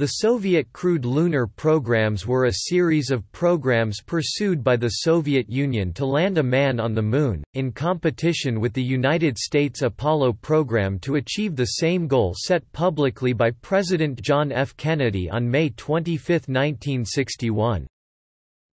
The Soviet crewed lunar programs were a series of programs pursued by the Soviet Union to land a man on the Moon, in competition with the United States Apollo program to achieve the same goal set publicly by President John F. Kennedy on May 25, 1961.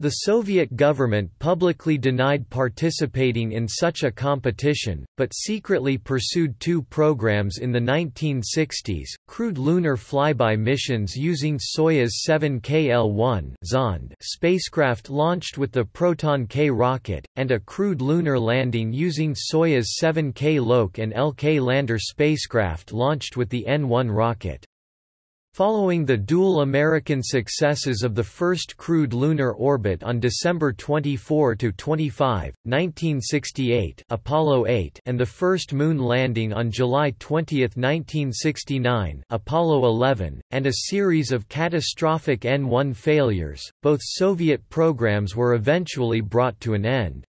The Soviet government publicly denied participating in such a competition, but secretly pursued two programs in the 1960s, crewed lunar flyby missions using Soyuz 7KL-1 spacecraft launched with the Proton-K rocket, and a crewed lunar landing using Soyuz 7K Lok and LK lander spacecraft launched with the N-1 rocket. Following the dual American successes of the first crewed lunar orbit on December 24–25, 1968 Apollo 8 and the first moon landing on July 20, 1969 Apollo 11, and a series of catastrophic N-1 failures, both Soviet programs were eventually brought to an end.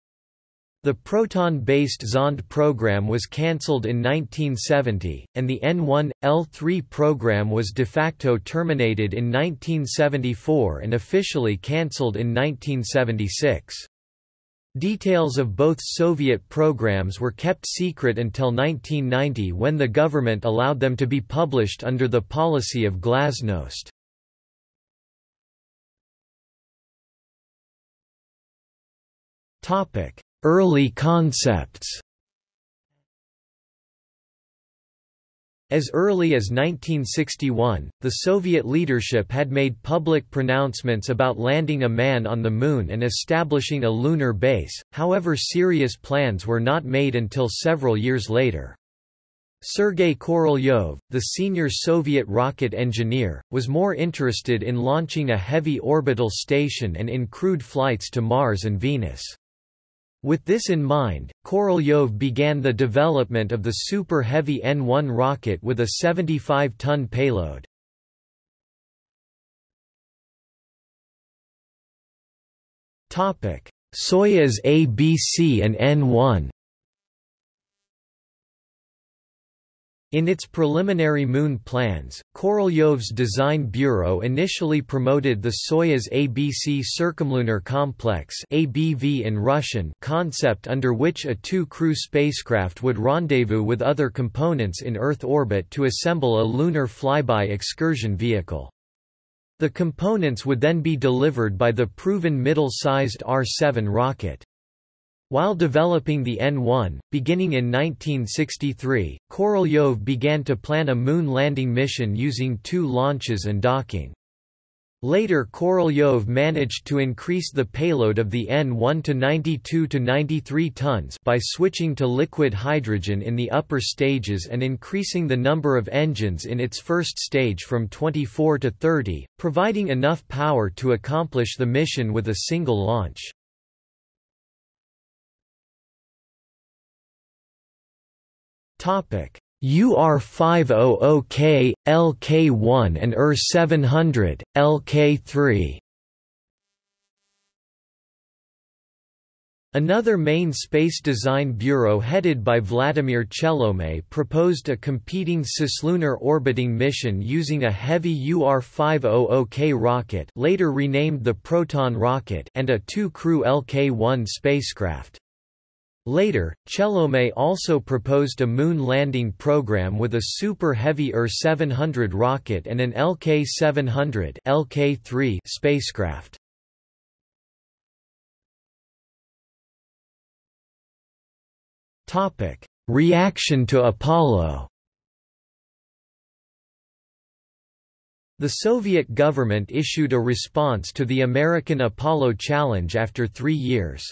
The Proton-based Zond program was cancelled in 1970, and the N1, L3 program was de facto terminated in 1974 and officially cancelled in 1976. Details of both Soviet programs were kept secret until 1990 when the government allowed them to be published under the policy of glasnost. Topic Early concepts As early as 1961, the Soviet leadership had made public pronouncements about landing a man on the Moon and establishing a lunar base, however serious plans were not made until several years later. Sergei Korolyov, the senior Soviet rocket engineer, was more interested in launching a heavy orbital station and in crewed flights to Mars and Venus. With this in mind, Korolyov began the development of the Super Heavy N-1 rocket with a 75-ton payload. Soyuz ABC and N-1 In its preliminary moon plans, Korolyov's design bureau initially promoted the Soyuz ABC Circumlunar Complex ABV in Russian concept under which a two-crew spacecraft would rendezvous with other components in Earth orbit to assemble a lunar flyby excursion vehicle. The components would then be delivered by the proven middle-sized R-7 rocket. While developing the N-1, beginning in 1963, Korolyov began to plan a moon landing mission using two launches and docking. Later Korolyov managed to increase the payload of the N-1 to 92 to 93 tons by switching to liquid hydrogen in the upper stages and increasing the number of engines in its first stage from 24 to 30, providing enough power to accomplish the mission with a single launch. UR500K, LK1 and UR700, LK3 Another main space design bureau headed by Vladimir Chelomey proposed a competing cislunar orbiting mission using a heavy UR-500K rocket later renamed the Proton rocket and a two-crew LK-1 spacecraft. Later, Chelomey also proposed a moon landing program with a Super Heavy UR-700 rocket and an LK-700 LK-3 spacecraft. Topic: Reaction to Apollo. The Soviet government issued a response to the American Apollo challenge after three years.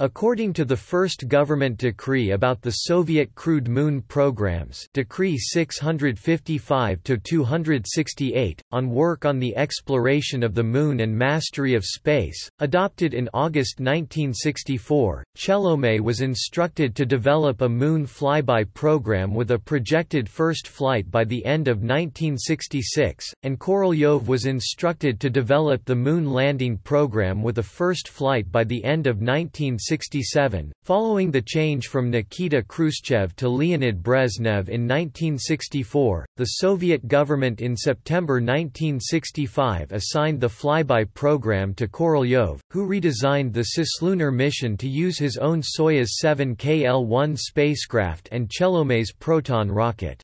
According to the first government decree about the Soviet crewed moon programs Decree 655-268, on work on the exploration of the Moon and mastery of space, adopted in August 1964, Chelomey was instructed to develop a moon flyby program with a projected first flight by the end of 1966, and Korolyov was instructed to develop the moon landing program with a first flight by the end of 1966 1967, following the change from Nikita Khrushchev to Leonid Brezhnev in 1964, the Soviet government in September 1965 assigned the flyby program to Korolyov, who redesigned the cislunar mission to use his own Soyuz 7 KL-1 spacecraft and Chelomey's Proton rocket.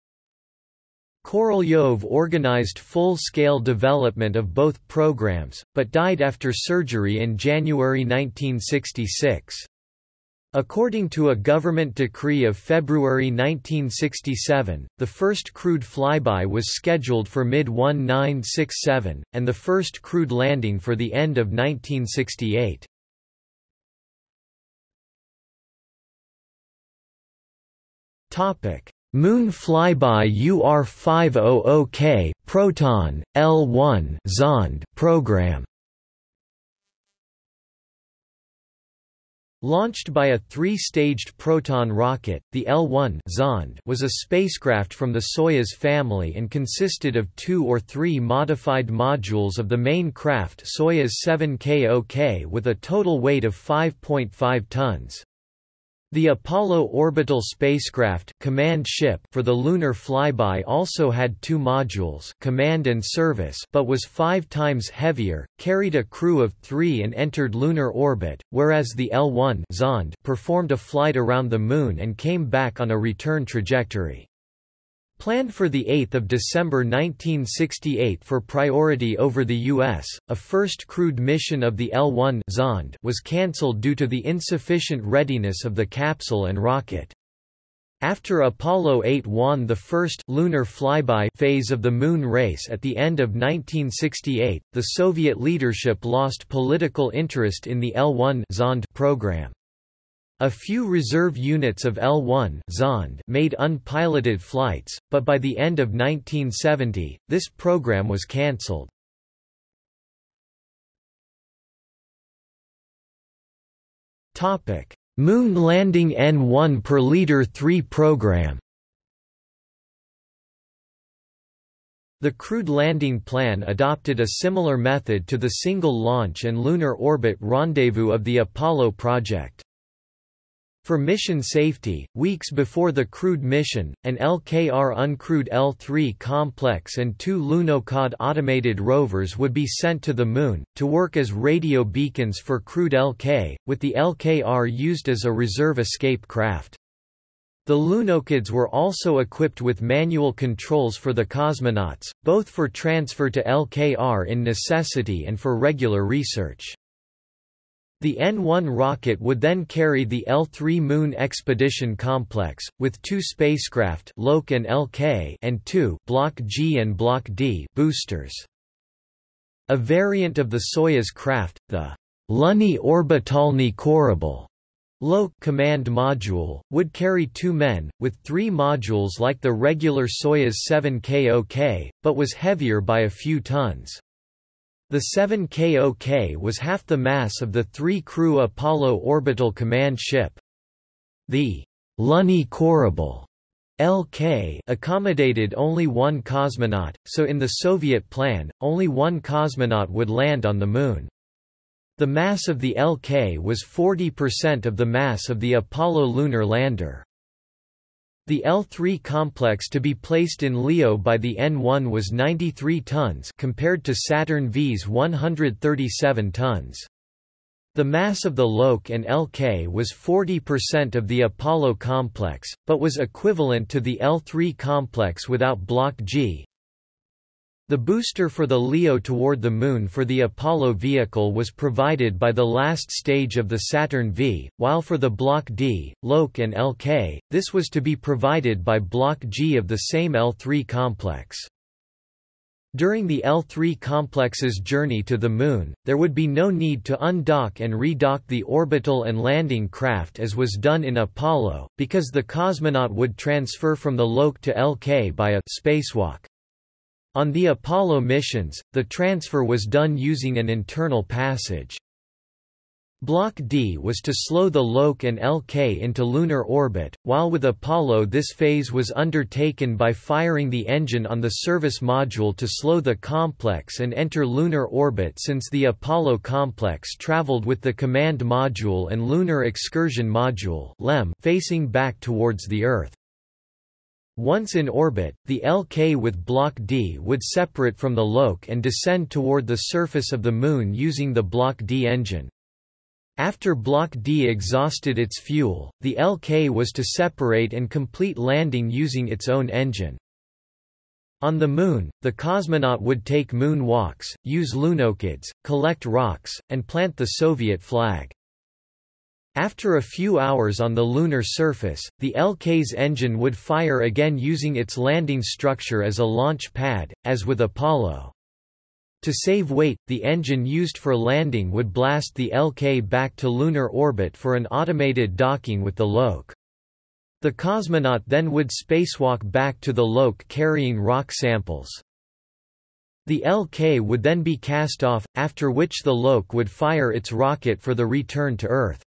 Korolyov organized full-scale development of both programs, but died after surgery in January 1966. According to a government decree of February 1967, the first crewed flyby was scheduled for mid-1967, and the first crewed landing for the end of 1968. Topic: Moon Flyby UR500K Proton L1 Zond program Launched by a three-staged Proton rocket, the L-1 Zond was a spacecraft from the Soyuz family and consisted of two or three modified modules of the main craft Soyuz 7KOK with a total weight of 5.5 tons. The Apollo orbital spacecraft command ship for the lunar flyby also had two modules command and service but was five times heavier, carried a crew of three and entered lunar orbit, whereas the L-1 Zond performed a flight around the Moon and came back on a return trajectory. Planned for 8 December 1968 for priority over the U.S., a first crewed mission of the L-1 Zond was cancelled due to the insufficient readiness of the capsule and rocket. After Apollo 8 won the first lunar flyby phase of the Moon race at the end of 1968, the Soviet leadership lost political interest in the L-1 Zond program. A few reserve units of L-1 Zond made unpiloted flights, but by the end of 1970, this program was cancelled. Moon Landing N1 per liter 3 program The crewed landing plan adopted a similar method to the single launch and lunar orbit rendezvous of the Apollo project. For mission safety, weeks before the crewed mission, an LKR uncrewed L3 complex and two Lunokhod automated rovers would be sent to the Moon, to work as radio beacons for crewed LK, with the LKR used as a reserve escape craft. The Lunokhods were also equipped with manual controls for the cosmonauts, both for transfer to LKR in necessity and for regular research. The N-1 rocket would then carry the L-3 Moon Expedition Complex, with two spacecraft LOK and, LK and two Block G and Block D boosters. A variant of the Soyuz craft, the Lunny Orbitalny Korabl LOK command module, would carry two men, with three modules like the regular Soyuz 7 KOK, but was heavier by a few tons. The 7KOK was half the mass of the three-crew Apollo orbital command ship. The Lunny Korabl LK accommodated only one cosmonaut, so in the Soviet plan, only one cosmonaut would land on the Moon. The mass of the LK was 40% of the mass of the Apollo lunar lander. The L3 complex to be placed in LEO by the N1 was 93 tons compared to Saturn V's 137 tons. The mass of the LOK and LK was 40% of the Apollo complex, but was equivalent to the L3 complex without Block G, the booster for the LEO toward the Moon for the Apollo vehicle was provided by the last stage of the Saturn V, while for the Block D, LOK and LK, this was to be provided by Block G of the same L3 complex. During the L3 complex's journey to the Moon, there would be no need to undock and redock the orbital and landing craft as was done in Apollo, because the cosmonaut would transfer from the LOK to LK by a spacewalk. On the Apollo missions, the transfer was done using an internal passage. Block D was to slow the LOK and LK into lunar orbit, while with Apollo this phase was undertaken by firing the engine on the service module to slow the complex and enter lunar orbit since the Apollo complex traveled with the command module and lunar excursion module facing back towards the Earth. Once in orbit, the LK with Block D would separate from the LOK and descend toward the surface of the Moon using the Block D engine. After Block D exhausted its fuel, the LK was to separate and complete landing using its own engine. On the Moon, the cosmonaut would take moon walks, use lunokhods, collect rocks, and plant the Soviet flag. After a few hours on the lunar surface, the LK's engine would fire again using its landing structure as a launch pad, as with Apollo. To save weight, the engine used for landing would blast the LK back to lunar orbit for an automated docking with the LOK. The cosmonaut then would spacewalk back to the LOK carrying rock samples. The LK would then be cast off, after which the LOK would fire its rocket for the return to Earth.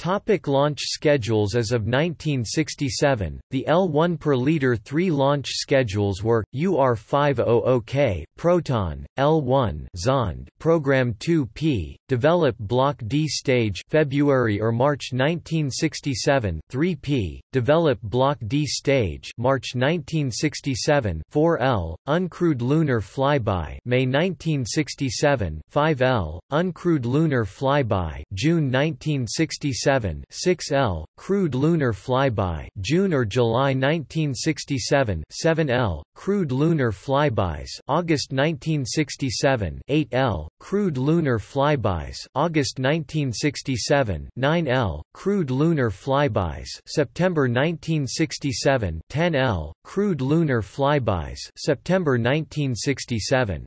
Topic launch schedules As of 1967, the L-1 per liter three launch schedules were, UR-500K, Proton, L-1 Zond, Program 2P, Develop Block D Stage February or March 1967 3P, Develop Block D Stage March 1967 4L, Uncrewed Lunar Flyby May 1967 5L, Uncrewed Lunar Flyby June 1967 1967 6L, crewed lunar flyby June or July 1967 7L, crewed lunar flybys August 1967 8L, crewed lunar flybys August 1967 9L, crewed lunar flybys September 1967 10L, crewed lunar flybys September 1967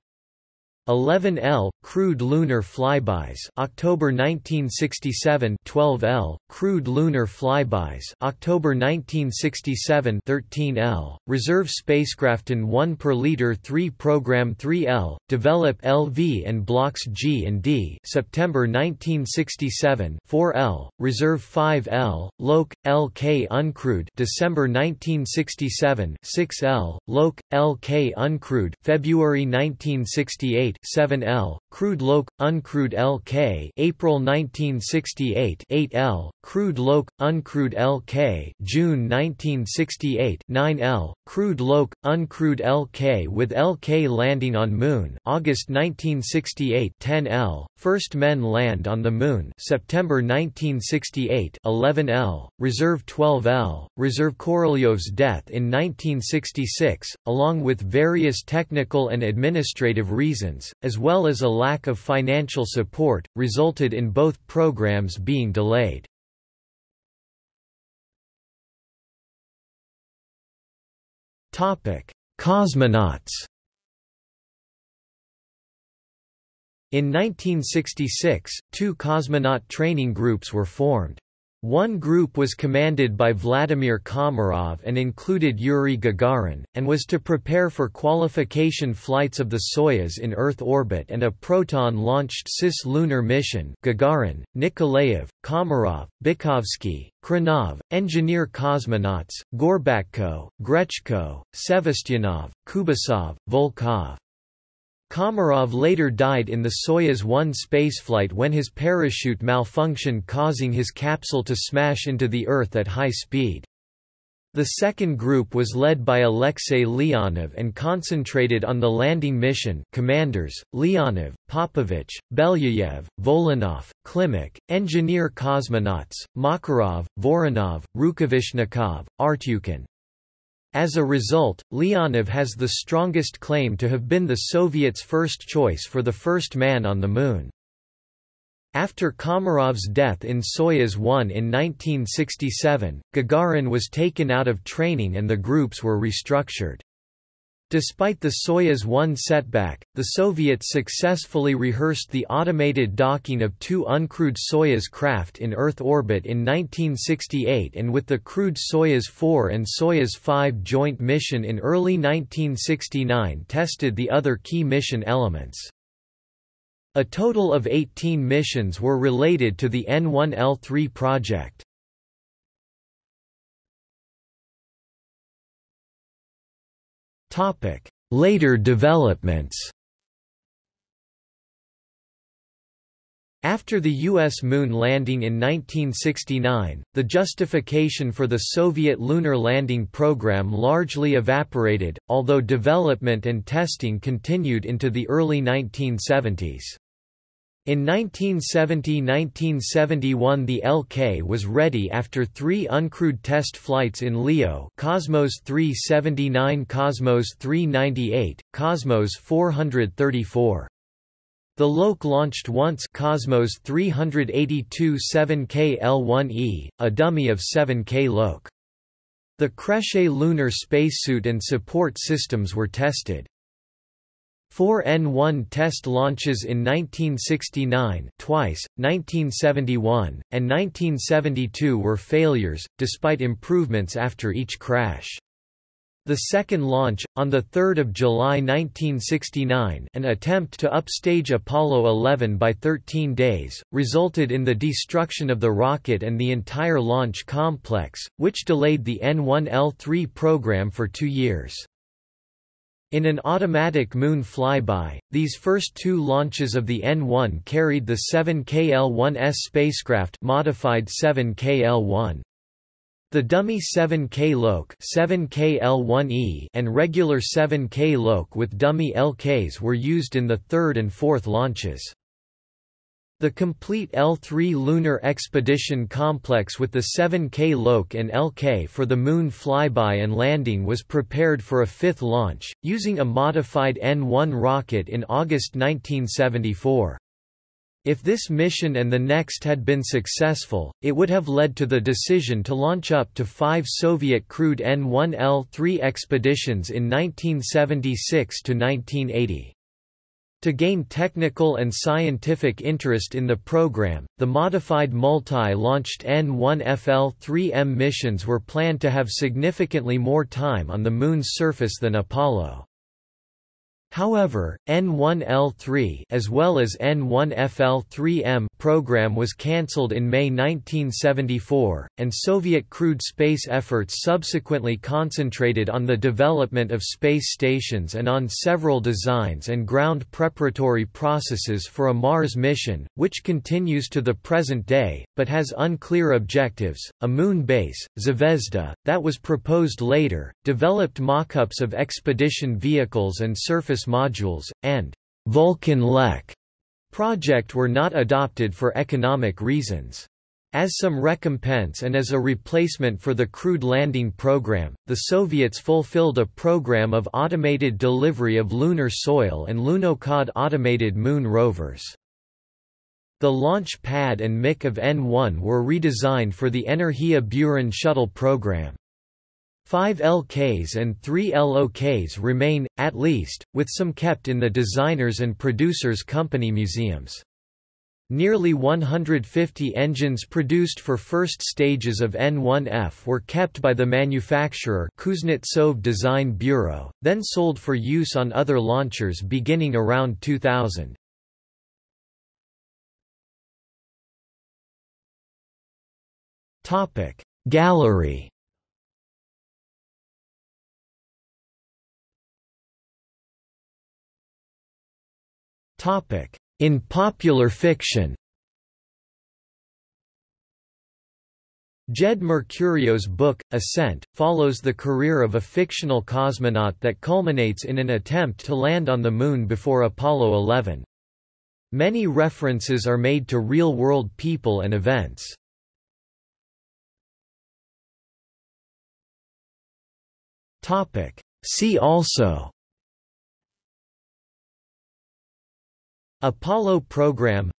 11L crewed lunar flybys October 1967 12L crewed lunar flybys October 1967 13L reserve spacecraft in 1 per liter 3 program 3L develop LV and blocks G and D September 1967 4L reserve 5L LOK LK uncrewed December 1967 6L LOK LK uncrewed February 1968 7L, crewed LOK, uncrewed LK April 1968 8L, crewed LOK, uncrewed LK June 1968 9L, crewed LOK, uncrewed LK with LK landing on Moon August 1968 10L, first men land on the Moon September 1968 11L, Reserve 12L, Reserve Korolyov's death in 1966, along with various technical and administrative reasons as well as a lack of financial support, resulted in both programs being delayed. Cosmonauts In 1966, two cosmonaut training groups were formed. One group was commanded by Vladimir Komarov and included Yuri Gagarin, and was to prepare for qualification flights of the Soyuz in Earth orbit and a Proton-launched cis-lunar mission Gagarin, Nikolaev, Komarov, Bykovsky, Khrunov, engineer cosmonauts, Gorbatko, Grechko, Sevastyanov, Kubasov, Volkov. Komarov later died in the Soyuz 1 spaceflight when his parachute malfunctioned causing his capsule to smash into the Earth at high speed. The second group was led by Alexei Leonov and concentrated on the landing mission commanders, Leonov, Popovich, Belyayev, Volynov, Klimuk, engineer cosmonauts, Makarov, Voronov, Rukavishnikov, Artyukhin. As a result, Leonov has the strongest claim to have been the Soviets' first choice for the first man on the Moon. After Komarov's death in Soyuz 1 in 1967, Gagarin was taken out of training and the groups were restructured. Despite the Soyuz 1 setback, the Soviets successfully rehearsed the automated docking of two uncrewed Soyuz craft in Earth orbit in 1968 and with the crewed Soyuz 4 and Soyuz 5 joint mission in early 1969 tested the other key mission elements. A total of 18 missions were related to the N1L3 project. Later developments After the U.S. moon landing in 1969, the justification for the Soviet lunar landing program largely evaporated, although development and testing continued into the early 1970s. In 1970–1971 the LK was ready after three uncrewed test flights in LEO Cosmos 379 Cosmos 398, Cosmos 434. The LOK launched once Cosmos 382 7K L1E, a dummy of 7K LOK. The Krechet lunar spacesuit and support systems were tested. Four N1 test launches in 1969 twice, 1971, and 1972 were failures, despite improvements after each crash. The second launch, on 3 July 1969 an attempt to upstage Apollo 11 by 13 days, resulted in the destruction of the rocket and the entire launch complex, which delayed the N1L3 program for two years. In an automatic moon flyby, these first two launches of the N1 carried the 7KL-1S spacecraft modified 7KL-1. The dummy 7K LOK 7K L1E and regular 7K LOK with dummy LKs were used in the third and fourth launches. The complete L3 lunar expedition complex with the 7K LOK and LK for the Moon flyby and landing was prepared for a fifth launch, using a modified N-1 rocket in August 1974. If this mission and the next had been successful, it would have led to the decision to launch up to five Soviet crewed N-1L-3 expeditions in 1976–1980. To gain technical and scientific interest in the program, the modified multi-launched N-1FL-3M missions were planned to have significantly more time on the Moon's surface than Apollo. However, N1L3 as well as N1FL3M program was cancelled in May 1974, and Soviet crewed space efforts subsequently concentrated on the development of space stations and on several designs and ground preparatory processes for a Mars mission, which continues to the present day, but has unclear objectives. A moon base, Zvezda, that was proposed later, developed mock-ups of expedition vehicles and surface modules, and Vulkan LEK project were not adopted for economic reasons. As some recompense and as a replacement for the crewed landing program, the Soviets fulfilled a program of automated delivery of lunar soil and Lunokhod automated moon rovers. The launch pad and MIC of N1 were redesigned for the Energia Buran shuttle program. Five LKs and three LOKs remain, at least, with some kept in the designers and producers company museums. Nearly 150 engines produced for first stages of N1F were kept by the manufacturer Kuznetsov Design Bureau, then sold for use on other launchers beginning around 2000. Gallery In popular fiction Jed Mercurio's book, Ascent, follows the career of a fictional cosmonaut that culminates in an attempt to land on the Moon before Apollo 11. Many references are made to real-world people and events. See also Apollo program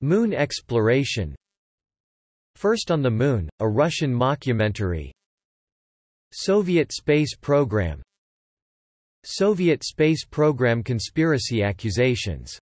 Moon exploration First on the Moon, a Russian mockumentary Soviet space program Soviet space program conspiracy accusations